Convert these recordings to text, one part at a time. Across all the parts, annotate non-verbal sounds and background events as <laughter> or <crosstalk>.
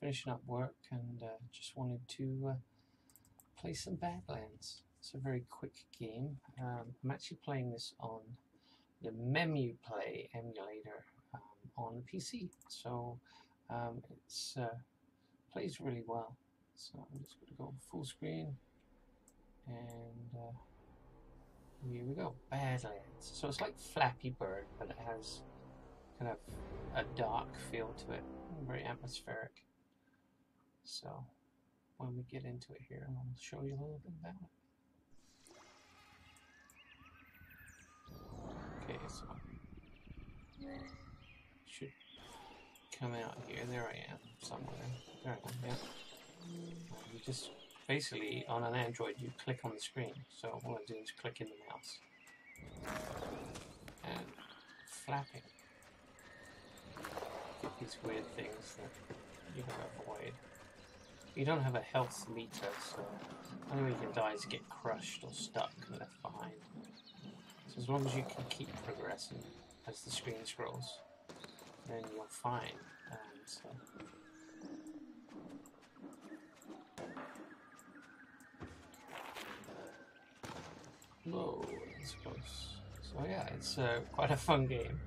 finishing up work and uh, just wanted to uh, play some Badlands. It's a very quick game. Um, I'm actually playing this on the Memuplay emulator um, on the PC, so um, it's uh, plays really well. So I'm just going to go full screen and uh, here we go, Badlands. So it's like Flappy Bird, but it has kind of a dark feel to it, very atmospheric. So when we get into it here, I'll show you a little bit about it. Okay, so should come out here. There I am, somewhere. There I am. You just basically on an Android you click on the screen. So all I do is click in the mouse and flapping. These weird things that you gotta avoid. You don't have a health meter, so the only way you can die is get crushed or stuck and left behind. So as long as you can keep progressing as the screen scrolls, then you're fine. And so Whoa, that's close. So yeah, it's uh, quite a fun game.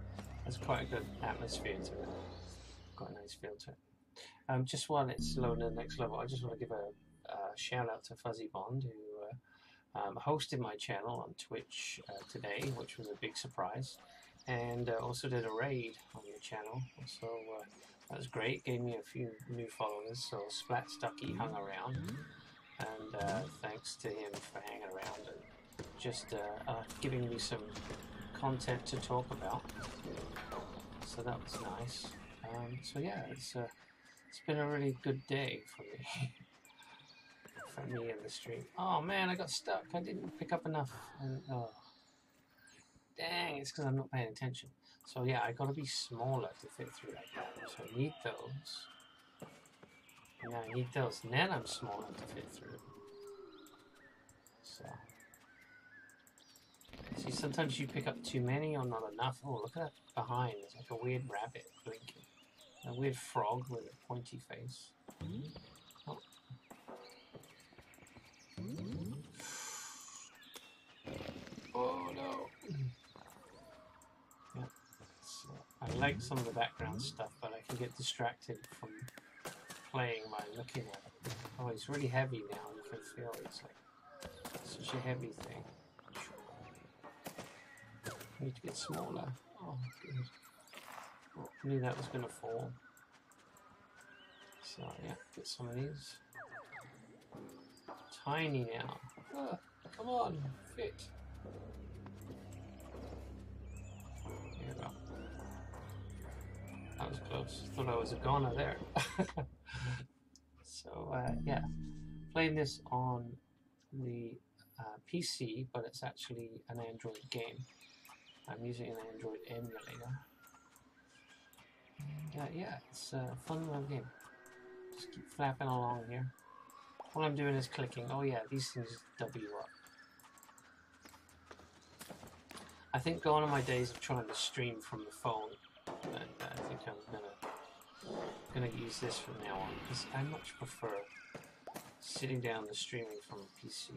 It's quite a good atmosphere to it. Got a nice feel to it. Um, just while it's loading the next level, I just want to give a, a shout out to Fuzzy Bond who uh, um, hosted my channel on Twitch uh, today, which was a big surprise, and uh, also did a raid on your channel. So uh, that was great. Gave me a few new followers. So Splat Stucky hung around, and uh, thanks to him for hanging around and just uh, uh, giving me some content to talk about. So that was nice. Um, so yeah, it's it's been a really good day for me. <laughs> for me in the stream. Oh man, I got stuck. I didn't pick up enough. And, oh. Dang, it's because I'm not paying attention. So yeah, I gotta be smaller to fit through like that. So I need those. And I need those. And then I'm small enough to fit through. So. See, sometimes you pick up too many or not enough. Oh, look at that behind. There's like a weird rabbit blinking. A weird frog with a pointy face. Oh. Oh no. Yeah. I like some of the background stuff, but I can get distracted from playing by looking at it. Oh, it's really heavy now. You can feel it's like such a heavy thing. I need to get smaller. Oh. I knew that was going to fall. So, yeah, get some of these. Tiny now. Ah, come on, fit. There we go. That was close. Thought I was a goner there. <laughs> so, uh, yeah. Playing this on the uh, PC, but it's actually an Android game. I'm using an Android emulator. Uh, yeah, it's a fun little game. Just keep flapping along here. All I'm doing is clicking. Oh yeah, these things W up. I think gone are my days of trying to stream from the phone. And I think I'm gonna gonna use this from now on because I much prefer sitting down and streaming from a PC.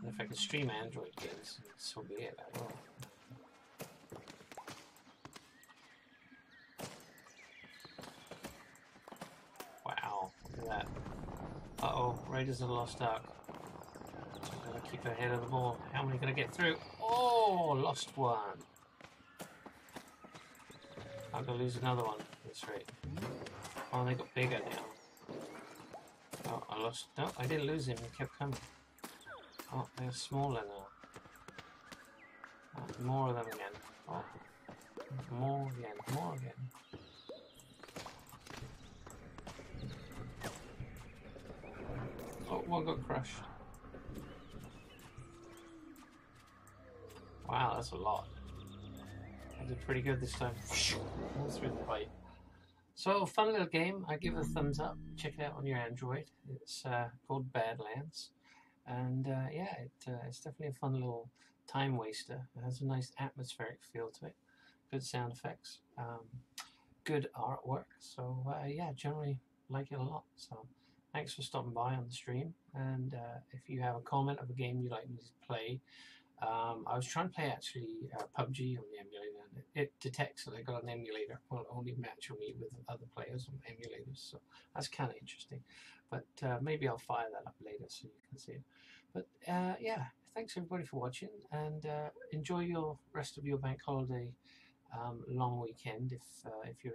And if I can stream Android games, so be it, I will. Wow, look at that. Uh-oh, Raiders of the Lost Ark. I'm gonna keep ahead of the ball. How many gonna get through? Oh, lost one. I'm gonna lose another one That's right. Oh, they got bigger now. Oh, I lost. No, I didn't lose him. He kept coming. Oh, they're smaller now. Oh, more of them again. Oh, more again, more again. Oh, one got crushed. Wow, that's a lot. I did pretty good this time. All through the. So, fun little game. I give it a thumbs up. Check it out on your Android. It's uh, called Badlands and uh, yeah, it, uh, it's definitely a fun little time waster. It has a nice atmospheric feel to it, good sound effects. Um, good artwork. So uh, yeah, generally like it a lot. So thanks for stopping by on the stream. And uh, if you have a comment of a game you'd like me to play, um, I was trying to play actually uh, PUBG on the emulator, and it, it detects that I got an emulator. Will only match me with other players on emulators, so that's kind of interesting. But uh, maybe I'll fire that up later so you can see it. But uh, yeah, thanks everybody for watching, and uh, enjoy your rest of your bank holiday um, long weekend if uh, if you're